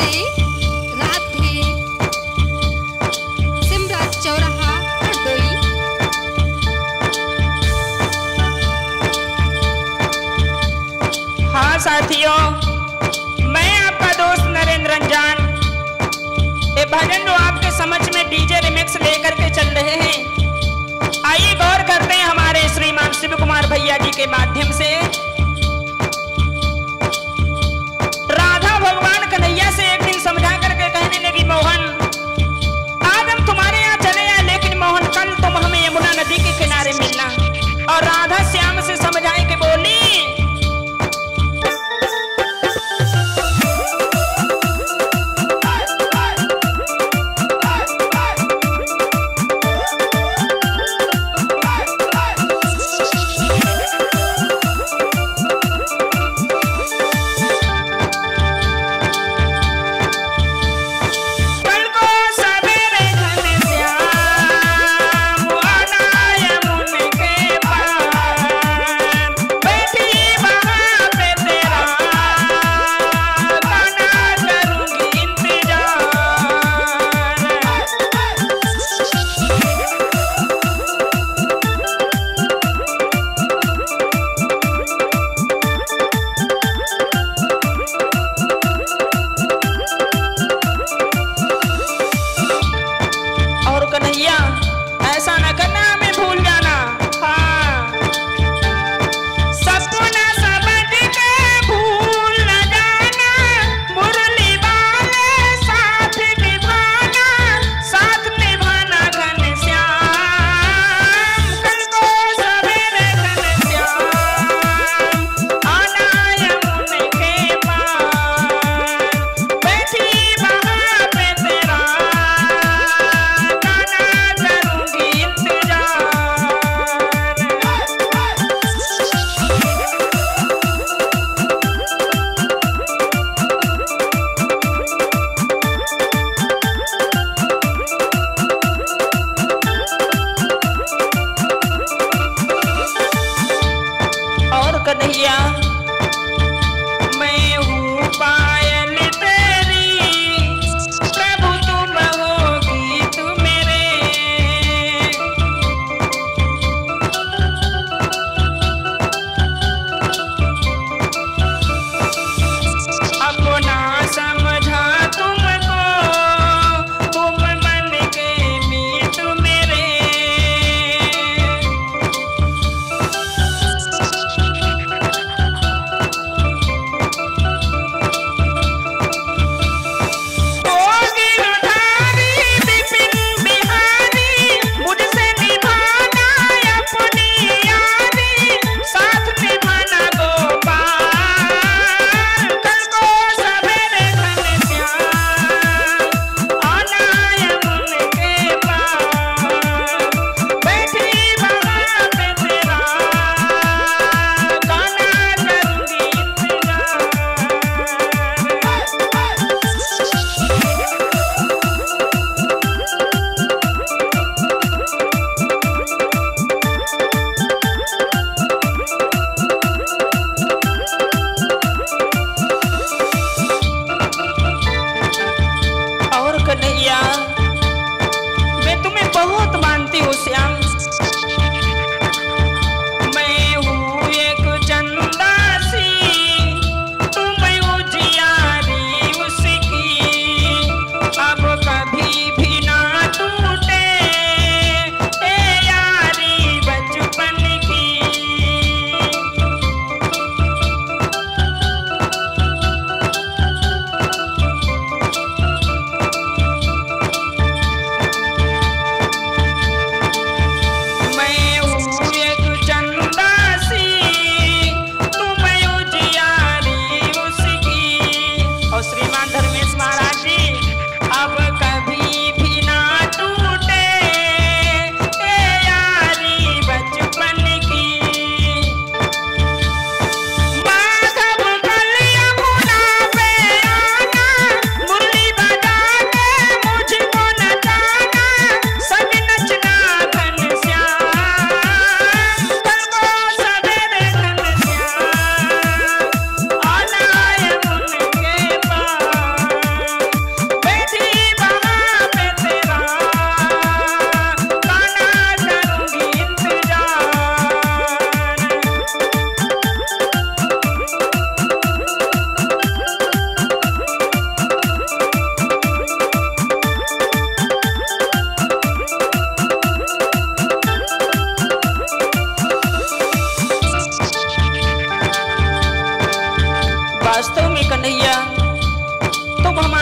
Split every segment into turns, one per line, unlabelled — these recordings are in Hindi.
से राधे।
हाँ साथियों, मैं आपका दोस्त नरेंद्र रंजान ये भजन जो आपके समझ में डीजे रिमिक्स लेकर के चल रहे हैं। आइए गौर करते हैं हमारे श्रीमान शिव कुमार भैया जी के माध्यम से।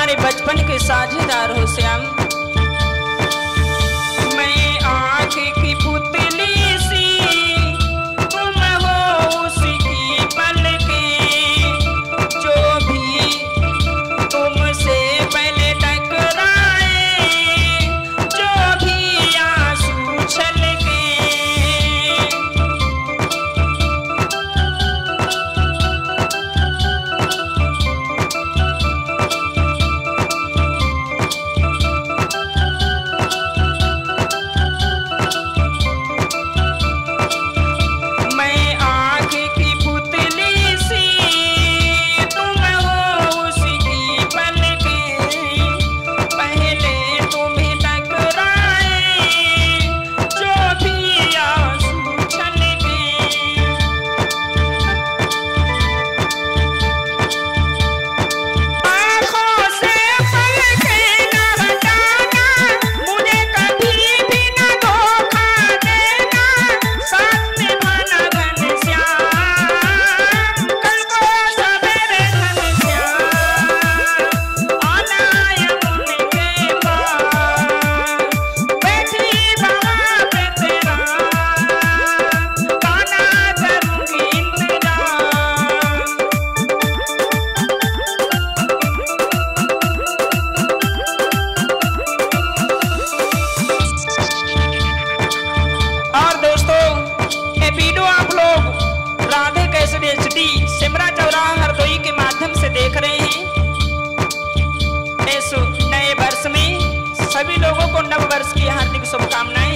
हमारे बचपन के साझेदार हो श्याम मैं की पुतली सी तुम जो भी तुमसे सभी लोगों को नव वर्ष की हार्दिक शुभकामनाएँ।